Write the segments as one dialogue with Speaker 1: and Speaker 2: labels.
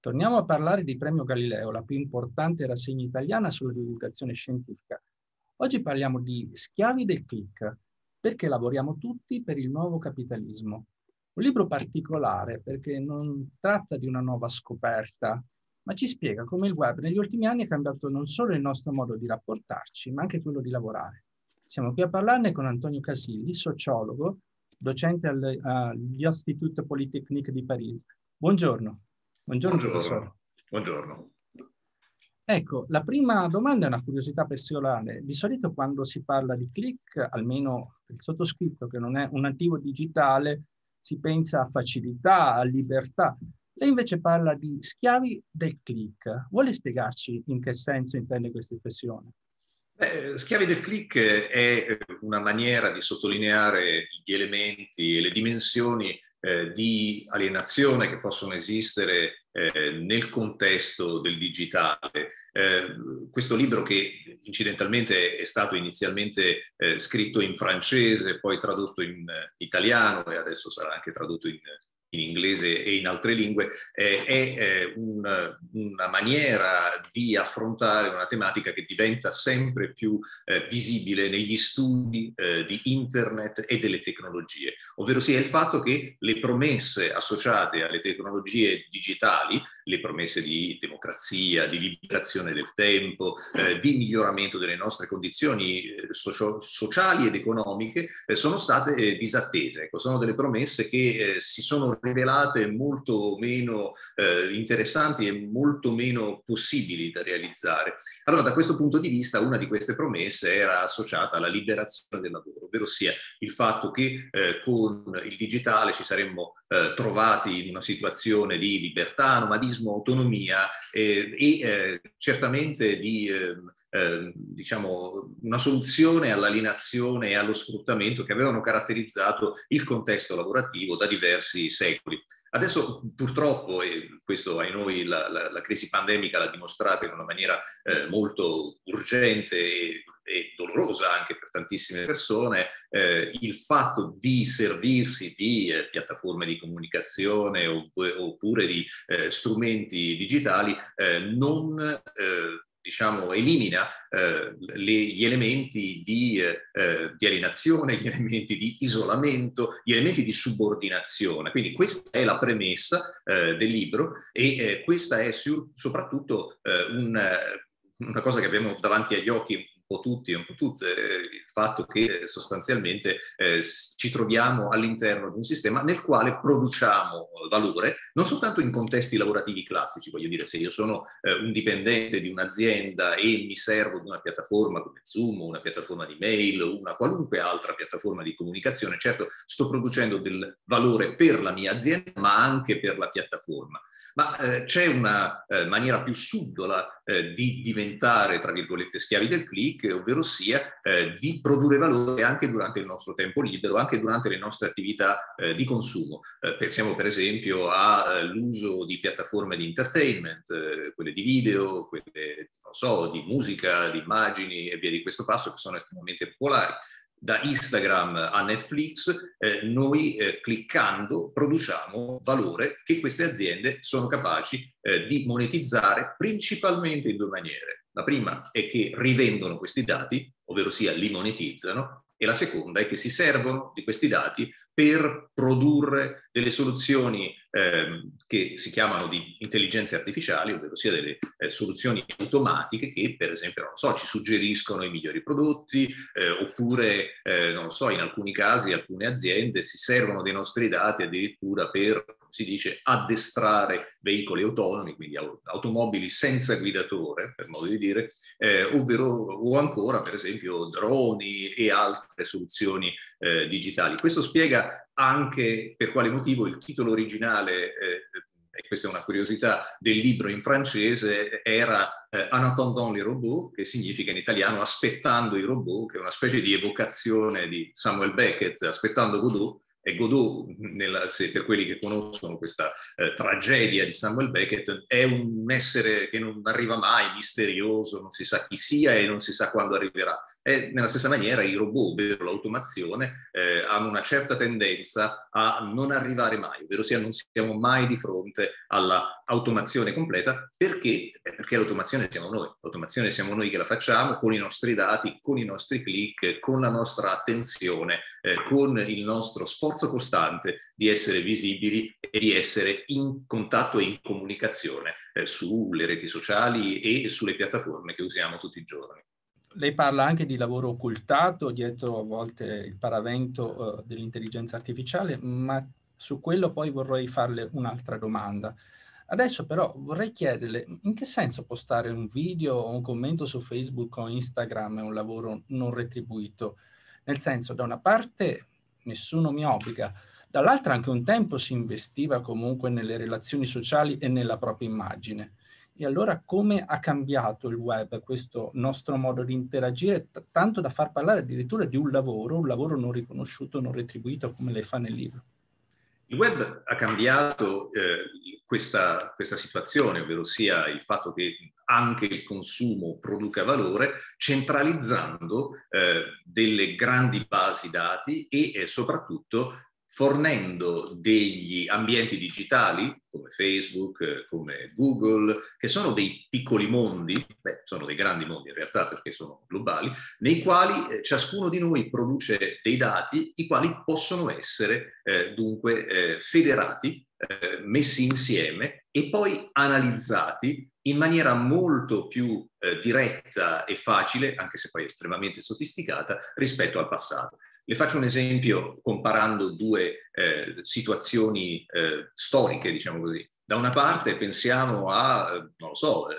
Speaker 1: Torniamo a parlare di Premio Galileo, la più importante rassegna italiana sulla divulgazione scientifica. Oggi parliamo di Schiavi del click, perché lavoriamo tutti per il nuovo capitalismo. Un libro particolare perché non tratta di una nuova scoperta, ma ci spiega come il web negli ultimi anni ha cambiato non solo il nostro modo di rapportarci, ma anche quello di lavorare. Siamo qui a parlarne con Antonio Casilli, sociologo, docente all'Institut Polytechnique di Parigi. Buongiorno.
Speaker 2: Buongiorno, professore. Buongiorno.
Speaker 1: Ecco, la prima domanda è una curiosità personale. Di solito quando si parla di click, almeno il sottoscritto che non è un nativo digitale, si pensa a facilità, a libertà. Lei invece parla di schiavi del click. Vuole spiegarci in che senso intende questa espressione?
Speaker 2: Beh, schiavi del click è una maniera di sottolineare gli elementi e le dimensioni eh, di alienazione che possono esistere eh, nel contesto del digitale. Eh, questo libro che incidentalmente è stato inizialmente eh, scritto in francese, poi tradotto in italiano e adesso sarà anche tradotto in in inglese e in altre lingue, eh, è eh, un, una maniera di affrontare una tematica che diventa sempre più eh, visibile negli studi eh, di internet e delle tecnologie, ovvero sia il fatto che le promesse associate alle tecnologie digitali, le promesse di democrazia, di liberazione del tempo, eh, di miglioramento delle nostre condizioni eh, socio- sociali ed economiche, sono state disattese. Ecco, sono delle promesse che si sono rivelate molto meno eh, interessanti e molto meno possibili da realizzare. Allora, da questo punto di vista, una di queste promesse era associata alla liberazione del lavoro, ovvero sia il fatto che eh, con il digitale ci saremmo eh, trovati in una situazione di libertà, nomadismo, autonomia eh, e eh, certamente di ehm, eh, diciamo, una soluzione all'alienazione e allo sfruttamento che avevano caratterizzato il contesto lavorativo da diversi secoli. Adesso purtroppo, e questo ai noi la, la, la crisi pandemica l'ha dimostrato in una maniera eh, molto urgente e, e, dolorosa anche per tantissime persone, eh, il fatto di servirsi di eh, piattaforme di comunicazione oppure di eh, strumenti digitali eh, non eh, diciamo, elimina eh, le, gli elementi di, eh, di, alienazione, gli elementi di isolamento, gli elementi di subordinazione. Quindi questa è la premessa eh, del libro e eh, questa è su, soprattutto eh, un, una cosa che abbiamo davanti agli occhi po' tutti e un po' tutte, eh, il fatto che sostanzialmente eh, ci troviamo all'interno di un sistema nel quale produciamo valore, non soltanto in contesti lavorativi classici, voglio dire, se io sono eh, un dipendente di un'azienda e mi servo di una piattaforma come Zoom, una piattaforma di mail, una qualunque altra piattaforma di comunicazione, certo sto producendo del valore per la mia azienda, ma anche per la piattaforma ma eh, c'è una eh, maniera più subdola eh, di diventare, tra virgolette, schiavi del click, ovvero sia eh, di produrre valore anche durante il nostro tempo libero, anche durante le nostre attività eh, di consumo. Eh, pensiamo per esempio all'uso di piattaforme di entertainment, quelle di video, quelle, so, di musica, di immagini e via di questo passo, che sono estremamente popolari da Instagram a Netflix, eh, noi eh, cliccando produciamo valore che queste aziende sono capaci eh, di monetizzare principalmente in due maniere. La prima è che rivendono questi dati, ovvero sia li monetizzano, e la seconda è che si servono di questi dati per produrre delle soluzioni eh, che si chiamano di intelligenze artificiali, ovvero sia delle eh, soluzioni automatiche che per esempio, non so, ci suggeriscono i migliori prodotti eh, oppure, eh, non so, in alcuni casi alcune aziende si servono dei nostri dati addirittura per si dice addestrare veicoli autonomi, quindi automobili senza guidatore, per modo di dire, eh, ovvero, o ancora per esempio droni e altre soluzioni eh, digitali. Questo spiega anche per quale motivo il titolo originale eh, e questa è una curiosità del libro in francese, era eh, En attendant les robots, che significa in italiano aspettando i robot, che è una specie di evocazione di Samuel Beckett, aspettando Godot, e Godot, nella, se, per quelli che conoscono questa eh, tragedia di Samuel Beckett, è un essere che non arriva mai, misterioso, non si sa chi sia e non si sa quando arriverà. E nella stessa maniera i robot, ovvero l'automazione, eh, hanno una certa tendenza a non arrivare mai, ovvero sia non siamo mai di fronte alla automazione completa perché, eh, perché l'automazione siamo noi, l'automazione siamo noi che la facciamo con i nostri dati, con i nostri click, con la nostra attenzione, eh, con il nostro sforzo costante di essere visibili e di essere in contatto e in comunicazione eh, sulle reti sociali e sulle piattaforme che usiamo tutti i giorni.
Speaker 1: Lei parla anche di lavoro occultato dietro a volte il paravento uh, dell'intelligenza artificiale, ma su quello poi vorrei farle un'altra domanda. Adesso però vorrei chiederle in che senso postare un video o un commento su Facebook o Instagram è un lavoro non retribuito? Nel senso, da una parte nessuno mi obbliga, dall'altra anche un tempo si investiva comunque nelle relazioni sociali e nella propria immagine. E allora come ha cambiato il web questo nostro modo di interagire, t- tanto da far parlare addirittura di un lavoro, un lavoro non riconosciuto, non retribuito, come lei fa nel libro?
Speaker 2: Il web ha cambiato eh, questa, questa, situazione, ovvero sia il fatto che anche il consumo produca valore, centralizzando eh, delle grandi basi dati e eh, soprattutto fornendo degli ambienti digitali come Facebook, come Google, che sono dei piccoli mondi, beh, sono dei grandi mondi in realtà perché sono globali, nei quali eh, ciascuno di noi produce dei dati, i quali possono essere eh, dunque eh, federati, eh, messi insieme e poi analizzati in maniera molto più eh, diretta e facile, anche se poi estremamente sofisticata, rispetto al passato. Le faccio un esempio comparando due eh, situazioni eh, storiche, diciamo così. Da una parte pensiamo a, eh, non lo so, eh,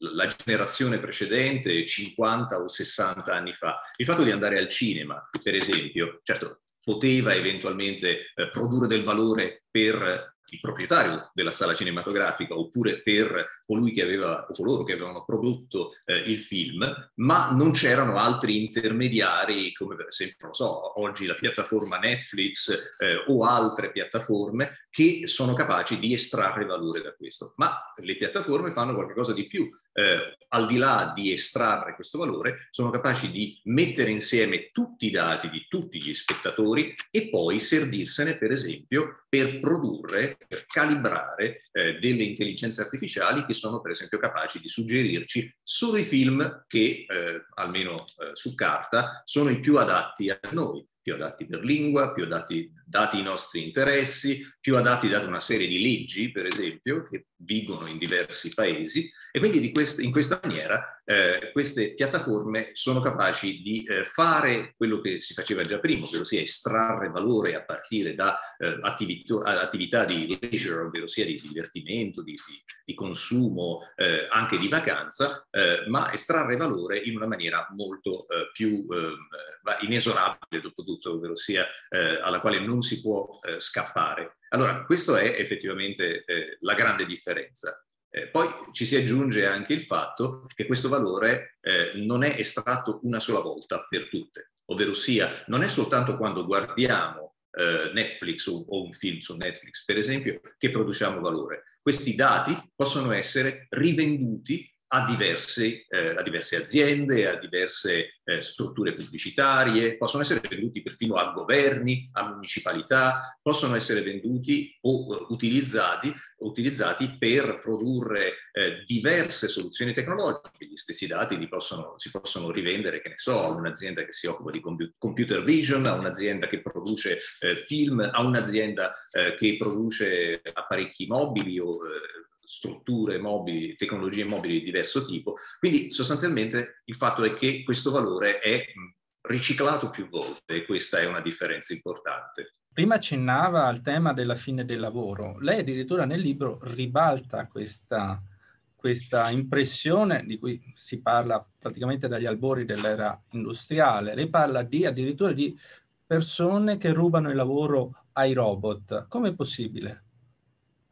Speaker 2: la generazione precedente, 50 o 60 anni fa. Il fatto di andare al cinema, per esempio, certo, poteva eventualmente eh, produrre del valore per il proprietario della sala cinematografica oppure per colui che aveva o coloro che avevano prodotto eh, il film, ma non c'erano altri intermediari come per esempio, non so, oggi la piattaforma Netflix eh, o altre piattaforme che sono capaci di estrarre valore da questo. Ma le piattaforme fanno qualcosa di più, eh, al di là di estrarre questo valore, sono capaci di mettere insieme tutti i dati di tutti gli spettatori e poi servirsene, per esempio, per produrre, per calibrare eh, delle intelligenze artificiali che sono, per esempio, capaci di suggerirci solo i film che, eh, almeno eh, su carta, sono i più adatti a noi più adatti per lingua, più adatti dati i nostri interessi, più adatti data una serie di leggi, per esempio, che vigono in diversi paesi. E quindi quest- in questa maniera eh, queste piattaforme sono capaci di eh, fare quello che si faceva già prima, ovvero sia estrarre valore a partire da eh, attività, attività, di leisure, ovvero sia di divertimento, di, di, di consumo, eh, anche di vacanza, eh, ma estrarre valore in una maniera molto eh, più inesorabile, dopo tutto, ovvero sia alla quale non si può scappare. Allora, questa è effettivamente la grande differenza. Eh, poi ci si aggiunge anche il fatto che questo valore eh, non è estratto una sola volta per tutte, ovvero sia non è soltanto quando guardiamo eh, Netflix o, o un film su Netflix, per esempio, che produciamo valore. Questi dati possono essere rivenduti a diverse, eh, a diverse, aziende, a diverse eh, strutture pubblicitarie, possono essere venduti perfino a governi, a municipalità, possono essere venduti o uh, utilizzati, utilizzati, per produrre eh, diverse soluzioni tecnologiche. Gli stessi dati possono, si possono rivendere, che ne so, a un'azienda che si occupa di computer vision, a un'azienda che produce eh, film, a un'azienda eh, che produce apparecchi mobili o strutture mobili, tecnologie mobili di diverso tipo. Quindi sostanzialmente il fatto è che questo valore è riciclato più volte e questa è una differenza importante.
Speaker 1: Prima accennava al tema della fine del lavoro. Lei addirittura nel libro ribalta questa, questa impressione di cui si parla praticamente dagli albori dell'era industriale. Lei parla di, addirittura di persone che rubano il lavoro ai robot. Come è possibile?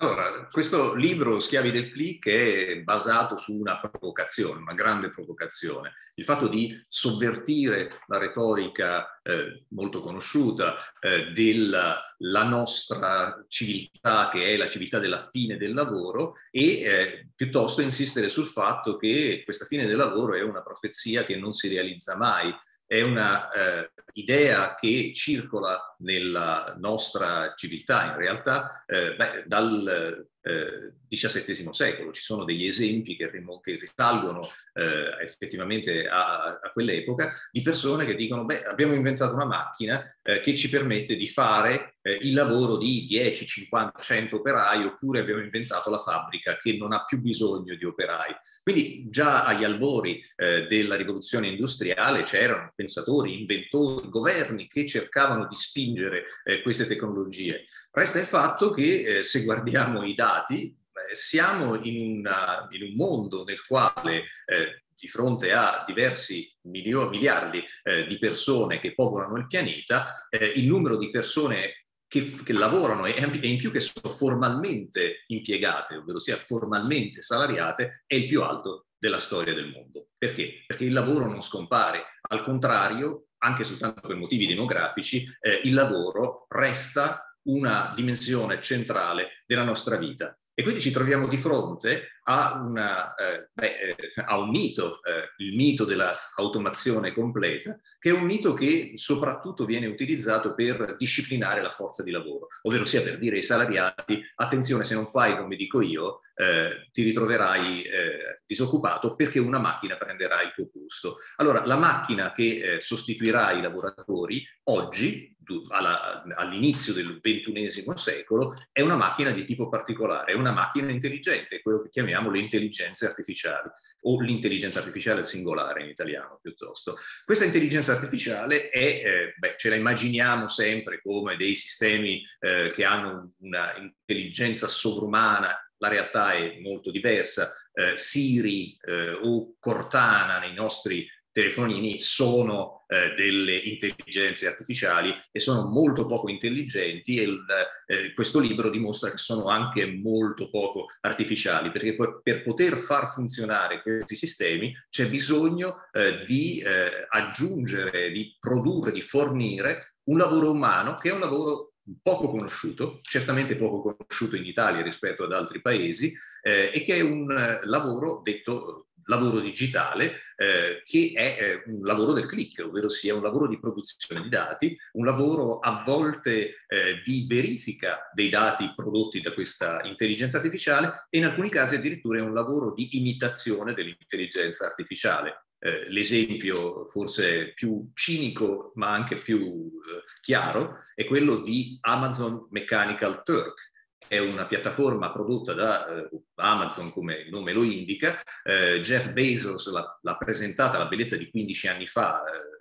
Speaker 2: Allora, questo libro, Schiavi del click, è basato su una provocazione, una grande provocazione. Il fatto di sovvertire la retorica eh, molto conosciuta eh, della nostra civiltà, che è la civiltà della fine del lavoro, e eh, piuttosto insistere sul fatto che questa fine del lavoro è una profezia che non si realizza mai è una eh, idea che circola nella nostra civiltà in realtà eh, beh, dal eh, XVII secolo. Ci sono degli esempi che, che risalgono eh, effettivamente a, a, quell'epoca di persone che dicono, beh, abbiamo inventato una macchina eh, che ci permette di fare eh, il lavoro di 10, 50, 100 operai, oppure abbiamo inventato la fabbrica che non ha più bisogno di operai. Quindi già agli albori eh, della rivoluzione industriale c'erano pensatori, inventori, governi che cercavano di spingere eh, queste tecnologie. Resta il fatto che eh, se guardiamo i dati, siamo in, una, in, un mondo nel quale eh, di fronte a diversi milio- miliardi eh, di persone che popolano il pianeta, eh, il numero di persone che, che lavorano e, e, in più che sono formalmente impiegate, ovvero sia formalmente salariate, è il più alto della storia del mondo. Perché? Perché il lavoro non scompare, al contrario, anche soltanto per motivi demografici, eh, il lavoro resta una dimensione centrale della nostra vita. E quindi ci troviamo di fronte a, una, eh, beh, eh, a un mito, eh, il mito dell'automazione completa, che è un mito che soprattutto viene utilizzato per disciplinare la forza di lavoro, ovvero sia per dire ai salariati, attenzione se non fai come dico io, eh, ti ritroverai eh, disoccupato perché una macchina prenderà il tuo posto. Allora, la macchina che eh, sostituirà i lavoratori oggi all'inizio del ventunesimo secolo è una macchina di tipo particolare, è una macchina intelligente, quello che chiamiamo le intelligenze artificiali o l'intelligenza artificiale singolare in italiano piuttosto. Questa intelligenza artificiale è, eh, beh, ce la immaginiamo sempre come dei sistemi eh, che hanno una intelligenza sovrumana, la realtà è molto diversa. Eh, Siri eh, o Cortana nei nostri telefonini sono eh, delle intelligenze artificiali e sono molto poco intelligenti e il, eh, questo libro dimostra che sono anche molto poco artificiali perché per, per poter far funzionare questi sistemi c'è bisogno eh, di eh, aggiungere, di produrre, di fornire un lavoro umano che è un lavoro poco conosciuto, certamente poco conosciuto in Italia rispetto ad altri paesi, eh, e che è un eh, lavoro detto lavoro digitale eh, che è eh, un lavoro del click, ovvero sia un lavoro di produzione di dati, un lavoro a volte eh, di verifica dei dati prodotti da questa intelligenza artificiale e in alcuni casi addirittura è un lavoro di imitazione dell'intelligenza artificiale. Eh, l'esempio forse più cinico ma anche più eh, chiaro è quello di Amazon Mechanical Turk, è una piattaforma prodotta da eh, Amazon, come il nome lo indica. Eh, Jeff Bezos l'ha, l'ha, presentata alla bellezza di 15 anni fa, eh,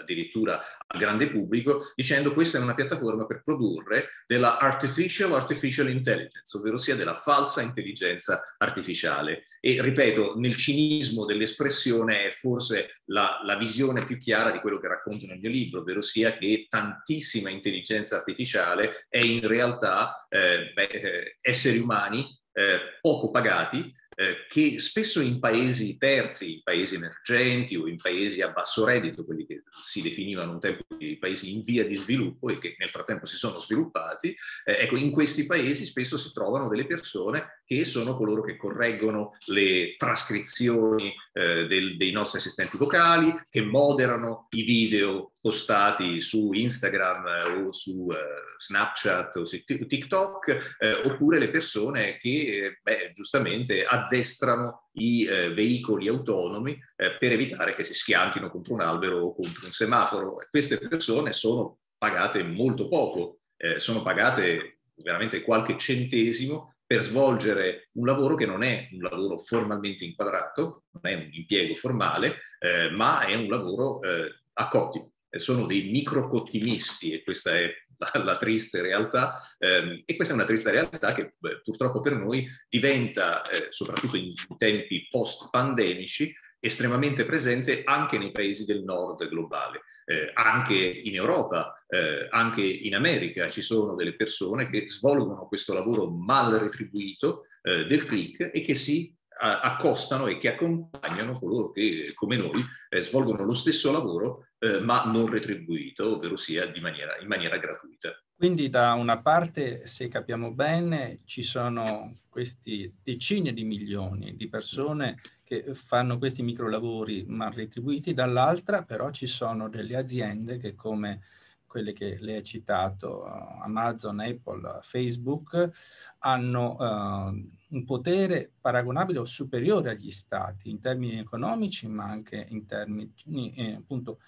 Speaker 2: addirittura al grande pubblico, dicendo questa è una piattaforma per produrre della artificial artificial intelligence, ovvero sia della falsa intelligenza artificiale. E ripeto, nel cinismo dell'espressione è forse la, la visione più chiara di quello che racconto nel mio libro, ovvero sia che tantissima intelligenza artificiale è in realtà eh, beh, eh, esseri umani eh, poco pagati eh, che spesso in paesi terzi, in paesi emergenti o in paesi a basso reddito, quelli che si definivano un tempo i paesi in via di sviluppo e che nel frattempo si sono sviluppati, eh, ecco, in questi paesi spesso si trovano delle persone che sono coloro che correggono le trascrizioni eh, del, dei nostri assistenti vocali, che moderano i video postati su Instagram eh, o su uh, Snapchat o su TikTok, eh, oppure le persone che beh, giustamente addestrano i eh, veicoli autonomi eh, per evitare che si schiantino contro un albero o contro un semaforo. Queste persone sono pagate molto poco, eh, sono pagate veramente qualche centesimo per svolgere un lavoro che non è un lavoro formalmente inquadrato, non è un impiego formale, eh, ma è un lavoro eh, a cottimo. Sono dei microcottimisti e questa è la, la triste realtà ehm, e questa è una triste realtà che purtroppo per noi diventa, eh, soprattutto in tempi post-pandemici, estremamente presente anche nei paesi del nord globale. Eh, anche in Europa, eh, anche in America ci sono delle persone che svolgono questo lavoro mal retribuito eh, del click e che si accostano e che accompagnano coloro che, come noi, eh, svolgono lo stesso lavoro eh, ma non retribuito, ovvero sia maniera, in maniera gratuita.
Speaker 1: Quindi da una parte, se capiamo bene, ci sono questi decine di milioni di persone che fanno questi microlavori mal retribuiti, dall'altra però ci sono delle aziende che come quelle che lei ha citato, Amazon, Apple, Facebook, hanno uh, un potere paragonabile o superiore agli stati in termini economici, ma anche in termini eh, appunto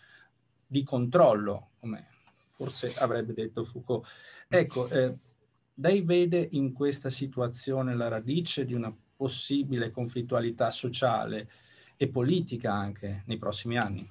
Speaker 1: di controllo, come forse avrebbe detto Foucault. Ecco, eh, lei vede in questa situazione la radice di una possibile conflittualità sociale e politica anche nei prossimi anni?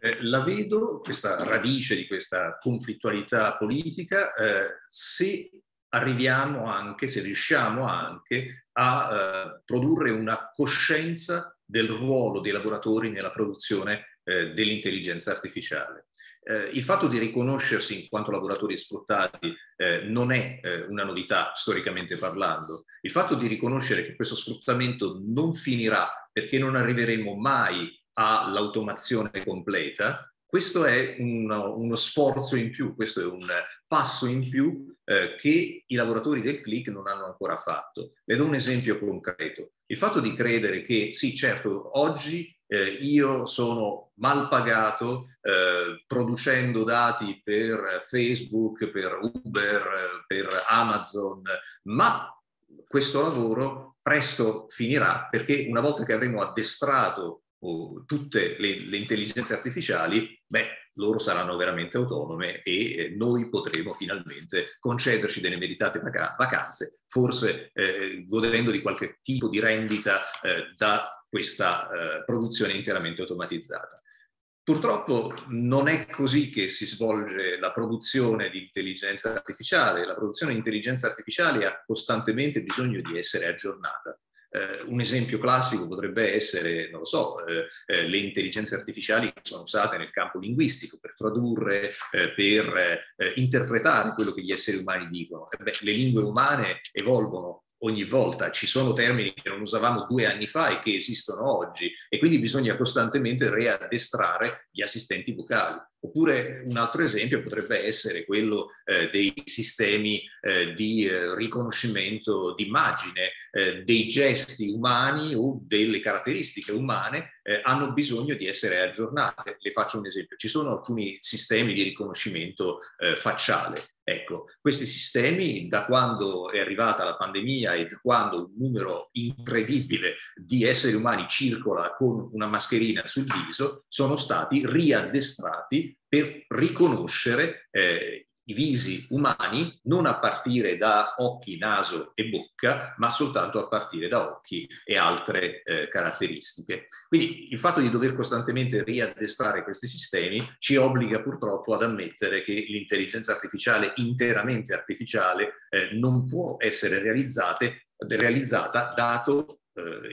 Speaker 2: Eh, la vedo, questa radice di questa conflittualità politica, eh, se arriviamo anche, se riusciamo anche a eh, produrre una coscienza del ruolo dei lavoratori nella produzione eh, dell'intelligenza artificiale. Eh, il fatto di riconoscersi in quanto lavoratori sfruttati eh, non è eh, una novità storicamente parlando. Il fatto di riconoscere che questo sfruttamento non finirà perché non arriveremo mai all'automazione completa, questo è uno, uno, sforzo in più, questo è un passo in più eh, che i lavoratori del click non hanno ancora fatto. Le do un esempio concreto. Il fatto di credere che, sì, certo, oggi eh, io sono mal pagato eh, producendo dati per Facebook, per Uber, per Amazon, ma questo lavoro presto finirà perché una volta che avremo addestrato oh, tutte le, le, intelligenze artificiali, beh, loro saranno veramente autonome e eh, noi potremo finalmente concederci delle meritate vac- vacanze, forse eh, godendo di qualche tipo di rendita eh, da questa eh, produzione interamente automatizzata. Purtroppo non è così che si svolge la produzione di intelligenza artificiale. La produzione di intelligenza artificiale ha costantemente bisogno di essere aggiornata. Eh, un esempio classico potrebbe essere, non lo so, eh, eh, le intelligenze artificiali che sono usate nel campo linguistico per tradurre, eh, per eh, interpretare quello che gli esseri umani dicono. Beh, le lingue umane evolvono ogni volta, ci sono termini che non usavamo due anni fa e che esistono oggi e quindi bisogna costantemente readdestrare gli assistenti vocali. Oppure un altro esempio potrebbe essere quello eh, dei sistemi eh, di eh, riconoscimento d'immagine, eh, dei gesti umani o delle caratteristiche umane eh, hanno bisogno di essere aggiornate. Le faccio un esempio, ci sono alcuni sistemi di riconoscimento eh, facciale. Ecco, questi sistemi da quando è arrivata la pandemia e da quando un numero incredibile di esseri umani circola con una mascherina sul viso, sono stati riaddestrati per riconoscere eh, i visi umani non a partire da occhi, naso e bocca, ma soltanto a partire da occhi e altre eh, caratteristiche. Quindi il fatto di dover costantemente riaddestrare questi sistemi ci obbliga purtroppo ad ammettere che l'intelligenza artificiale interamente artificiale eh, non può essere realizzata dato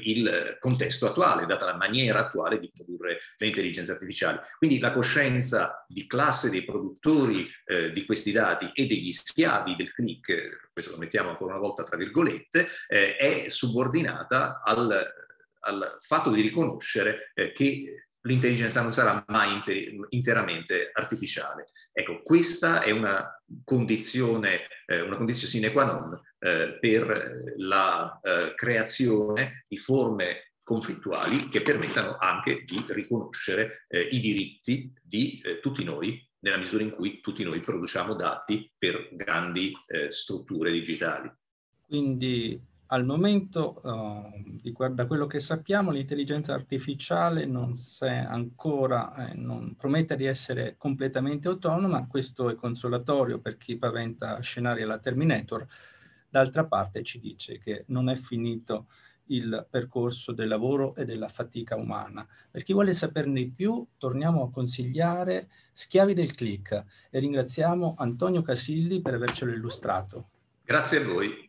Speaker 2: il contesto attuale, data la maniera attuale di produrre le intelligenze artificiali. Quindi la coscienza di classe dei produttori eh, di questi dati e degli schiavi del click, questo lo mettiamo ancora una volta tra virgolette, eh, è subordinata al, al, fatto di riconoscere eh, che l'intelligenza non sarà mai inter- interamente artificiale. Ecco, questa è una condizione, eh, una condizione sine qua non eh, per la eh, creazione di forme conflittuali che permettano anche di riconoscere eh, i diritti di eh, tutti noi nella misura in cui tutti noi produciamo dati per grandi eh, strutture digitali.
Speaker 1: Quindi al momento, uh, di, da quello che sappiamo, l'intelligenza artificiale non ancora, eh, non promette di essere completamente autonoma, questo è consolatorio per chi paventa scenari alla Terminator, d'altra parte ci dice che non è finito il percorso del lavoro e della fatica umana. Per chi vuole saperne di più, torniamo a consigliare Schiavi del Click e ringraziamo Antonio Casilli per avercelo illustrato.
Speaker 2: Grazie a voi.